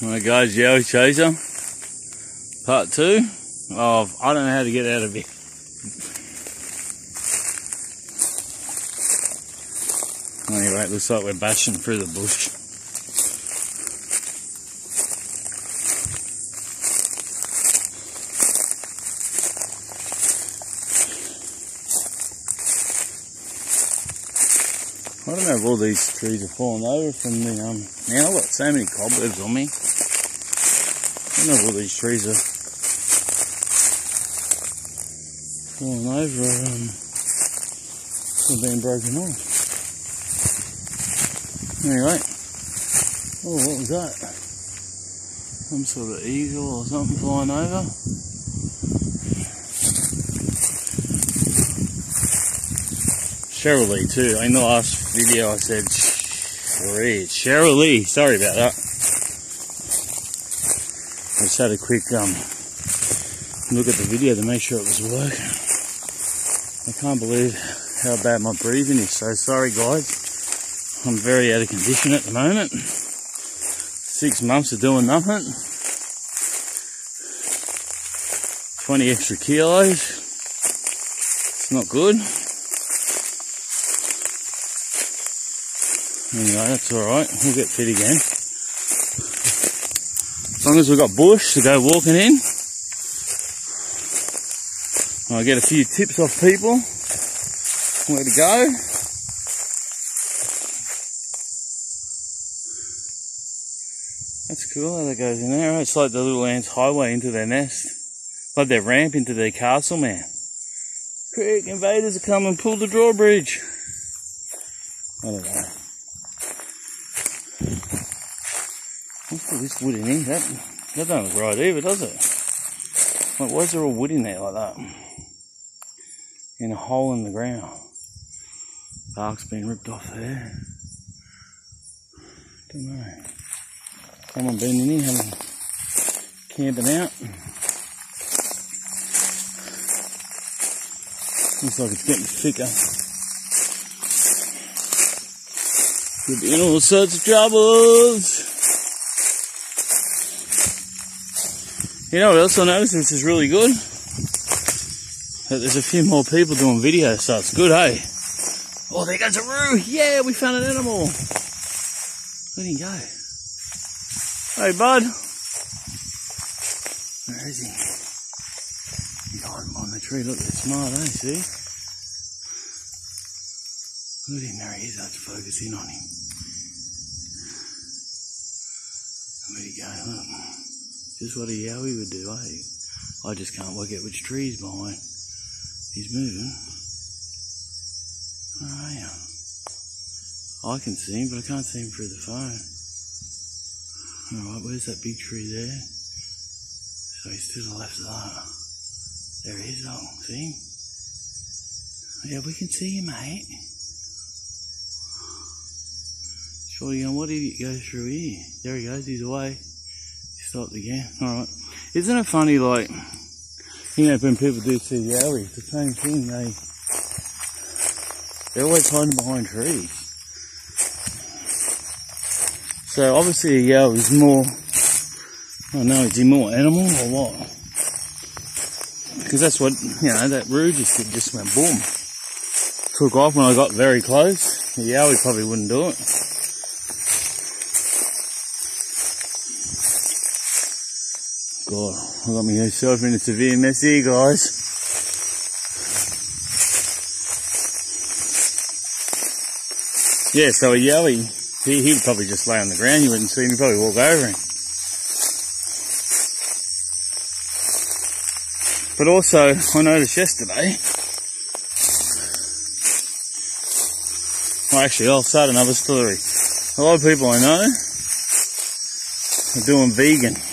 Alright guys, Yowie Chaser. Part two of I don't know how to get out of here. Anyway, it looks like we're bashing through the bush. I don't know if all these trees are falling over from the um now I've got so many cobwebs on me. I know where these trees are falling over um or being broken off. Anyway. Oh what was that? Some sort of eagle or something flying over. Cheryl Lee too. In the last video I said. Cheryl Lee. Sorry about that. Just had a quick um, look at the video to make sure it was working. I can't believe how bad my breathing is. So sorry guys. I'm very out of condition at the moment. Six months of doing nothing. 20 extra kilos. It's not good. Anyway, that's alright. We'll get fit again. As long as we've got bush to go walking in. I'll get a few tips off people. Where to go. That's cool how that goes in there. It's like the little ants' highway into their nest. Like their ramp into their castle, man. Quick, invaders are coming, pull the drawbridge. I don't know. This wood in here. That, that don't look right either, does it? Like, why is there all wood in there like that? In a hole in the ground. Bark's been ripped off there. Don't know. Someone been in here camping out. Looks like it's getting thicker. In all sorts of troubles. You know what else I noticed which is really good? That there's a few more people doing videos, so it's good, hey? Oh, there goes a roo! Yeah, we found an animal! Where'd he go? Hey, bud! Where is he? He's hiding behind the tree. Look, they're smart, eh? See? Look at him, there he is. Let's focus in on him. Where'd he go? Look. Just what a yowie would do, eh? I just can't work out which tree's behind. He's moving. Oh, yeah. I can see him, but I can't see him through the phone. Alright, where's that big tree there? So he's to the left of that. There he is, oh, see him? Yeah, we can see him, mate. Shorty, on what idiot goes through here? There he goes, he's away stopped again. Alright. Isn't it funny, like, you know, when people do see yowies, the same thing, they, they're always hiding behind trees. So obviously a yowie is more, I don't know, is he more animal or what? Because that's what, you know, that roo just, just went boom. Took off when I got very close. The yowie probably wouldn't do it. God, I got myself in a severe mess here, guys. Yeah, so a yowie, he, he'd probably just lay on the ground, you wouldn't see him, you'd probably walk over him. But also, I noticed yesterday, well actually I'll start another story. A lot of people I know are doing vegan.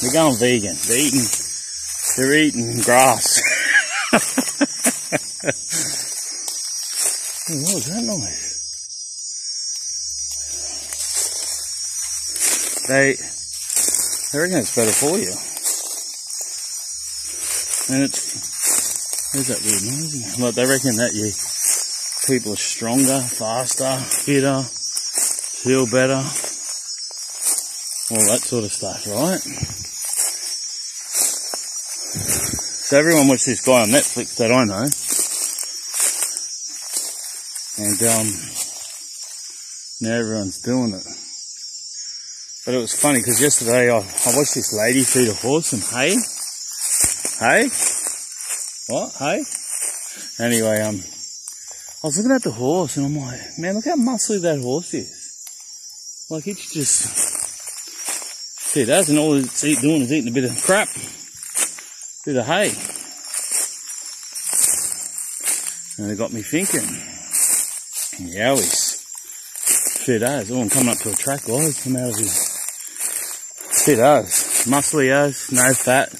They're going vegan. They're eating, they're eating grass. what was that noise? They, they reckon it's better for you. And it's, there's that weird noise Like they reckon that you, people are stronger, faster, fitter, feel better. All that sort of stuff, right? So everyone watched this guy on Netflix that I know. And um, now everyone's doing it. But it was funny because yesterday I, I watched this lady feed a horse some hay. Hay? What? Hay? Anyway, um, I was looking at the horse and I'm like, man, look how muscly that horse is. Like it's just, see, it doesn't all it's doing is eating a bit of crap, bit of hay. And it got me thinking, yowies, sure does. Oh, I'm coming up to a track, guys, come out of here. Sure does. Muscly as, no fat,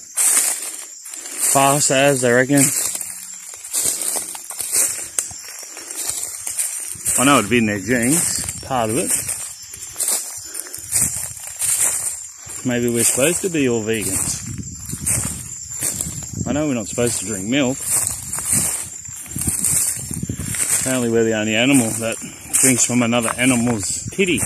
fast as, I reckon. I know it'd be in their genes, part of it. Maybe we're supposed to be all vegans. I know we're not supposed to drink milk. Apparently we're the only animal that drinks from another animal's titty.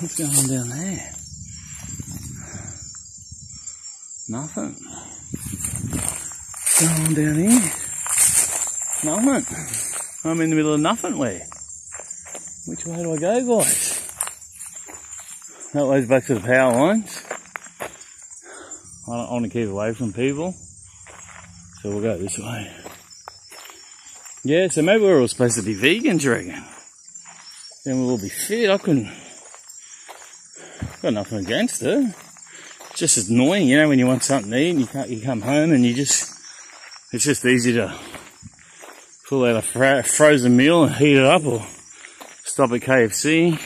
What's going on down there? Nothing. What's going on down here? Nothing. I'm in the middle of nothing where. Which way do I go, guys? That way's back to the power lines. I don't want to keep away from people. So we'll go this way. Yeah, so maybe we're all supposed to be vegans, you reckon? Then we'll all be fit. I couldn't. Got nothing against it. It's just annoying, you know, when you want something to eat and you can't, you come home and you just, it's just easy to pull out a fr- frozen meal and heat it up or stop at KFC.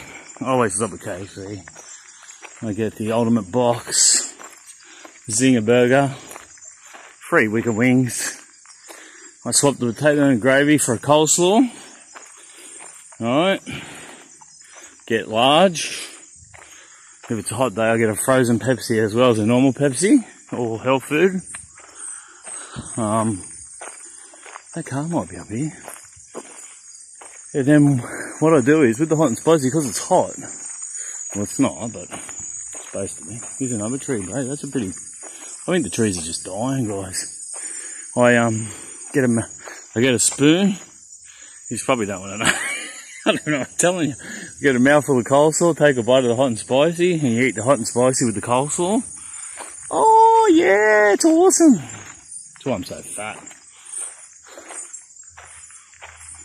Always stop at KFC. I get the ultimate box, Zinger burger, free Wicked Wings. I swap the potato and gravy for a coleslaw. Alright. Get large. If it's a hot day, I get a frozen Pepsi as well as a normal Pepsi or health food. Um, that car might be up here. And then what I do is with the hot and spicy, because it's hot, well it's not, but it's be. Here's another tree, bro. That's a pretty, I think the trees are just dying, guys. I um get a, I get a spoon. You probably don't want to know. I don't know, I'm telling you. You get a mouthful of coleslaw, take a bite of the hot and spicy, and you eat the hot and spicy with the coleslaw. Oh yeah, it's awesome. That's why I'm so fat.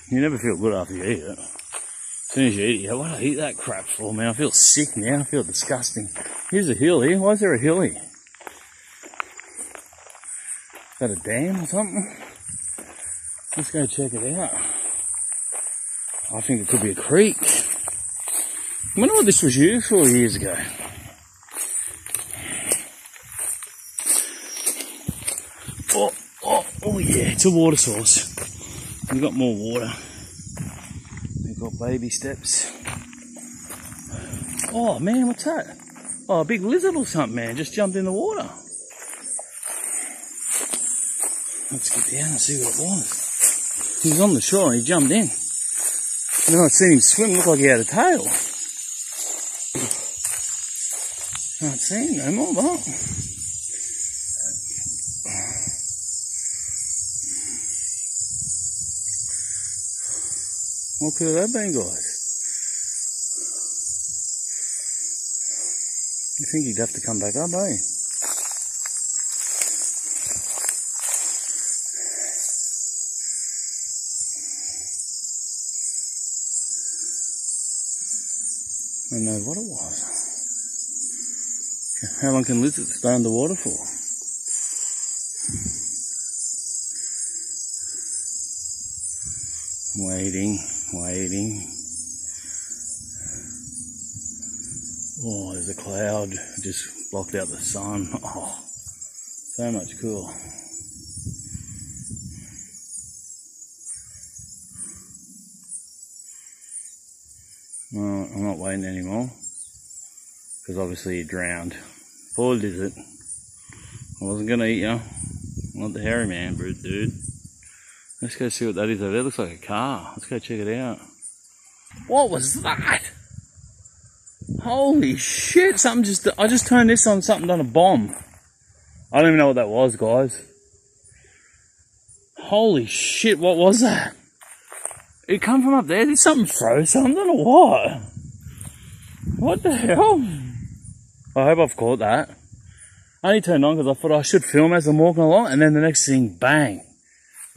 You never feel good after you eat it. As soon as you eat it, you go, what did I eat that crap for, man? I feel sick now. I feel disgusting. Here's a hill here. Why is there a hill here? Is that a dam or something? Let's go check it out. I think it could be a creek. I wonder what this was used for years ago. Oh, oh, oh yeah, it's a water source. We've got more water. We've got baby steps. Oh man, what's that? Oh, a big lizard or something, man. Just jumped in the water. Let's get down and see what it was. He was on the shore and he jumped in. And then I seen him swim, looked like he had a tail. Can't see him no more, but. What could that been, guys? You think he'd have to come back up, eh? I don't know what it was. How long can lizards stay underwater for? I'm Waiting, waiting. Oh, there's a cloud just blocked out the sun. Oh, so much cool. Well, I'm not waiting anymore because obviously you drowned. Poor lizard. I wasn't gonna eat you. Not the hairy man, brute dude. Let's go see what that is over there. Looks like a car. Let's go check it out. What was that? Holy shit, something just, I just turned this on, something done a bomb. I don't even know what that was, guys. Holy shit, what was that? It come from up there, did something throw something or what? What the hell? I hope I've caught that. I only turned on because I thought I should film as I'm walking along, and then the next thing, bang.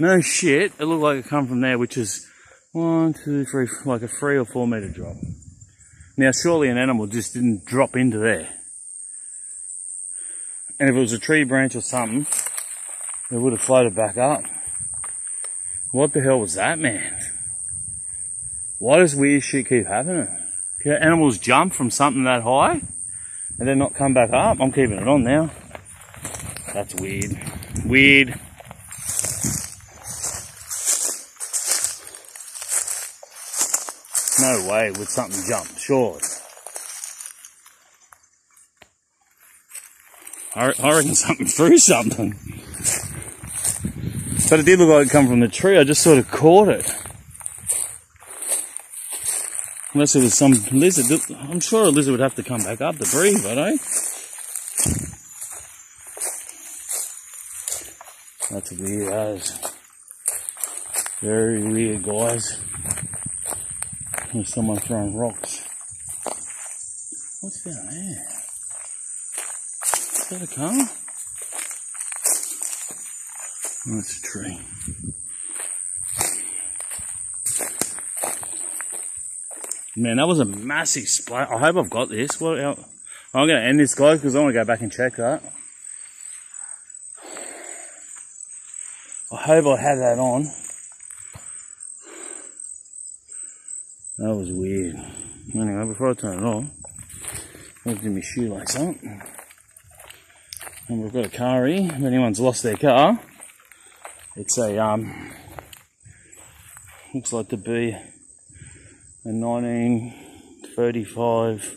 No shit, it looked like it come from there, which is one, two, three, like a three or four meter drop. Now, surely an animal just didn't drop into there. And if it was a tree branch or something, it would have floated back up. What the hell was that, man? Why does weird shit keep happening? Can animals jump from something that high and then not come back up? I'm keeping it on now. That's weird. Weird. No way would something jump, surely. I, reckon something threw something. But it did look like it come from the tree. I just sort of caught it. Unless it was some lizard. I'm sure a lizard would have to come back up to breathe, I don't. That's weird guys. Very weird, guys. There's someone throwing rocks. What's down there? Is that a car? Oh, it's a tree. Man, that was a massive splash. I hope I've got this. What I'm going to end this, guys, because I want to go back and check that. I hope I had that on. That was weird. Anyway, before I turn it on, I'll give me shoelace up. And we've got a car here. If anyone's lost their car, it's a, um, looks like to be a 1935.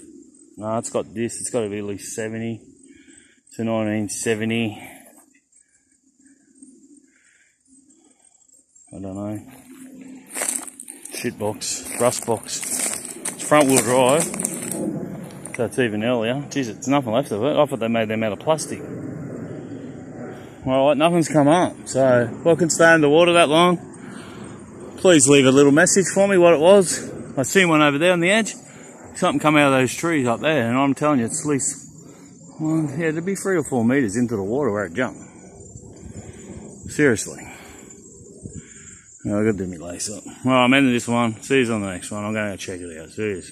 No, it's got this. It's got to be at least 70 to 1970. I don't know shit box, rust box. It's front wheel drive, so it's even earlier. Jeez, it's nothing left of it. I thought they made them out of plastic. Alright, nothing's come up, so what can stay underwater that long? Please leave a little message for me what it was. I seen one over there on the edge. Something come out of those trees up there, and I'm telling you, it's at least, well, yeah, it'd be three or four meters into the water where it jumped. Seriously. I gotta do me lace up. Well, I'm ending this one. See you on the next one. I'm gonna check it out. See you.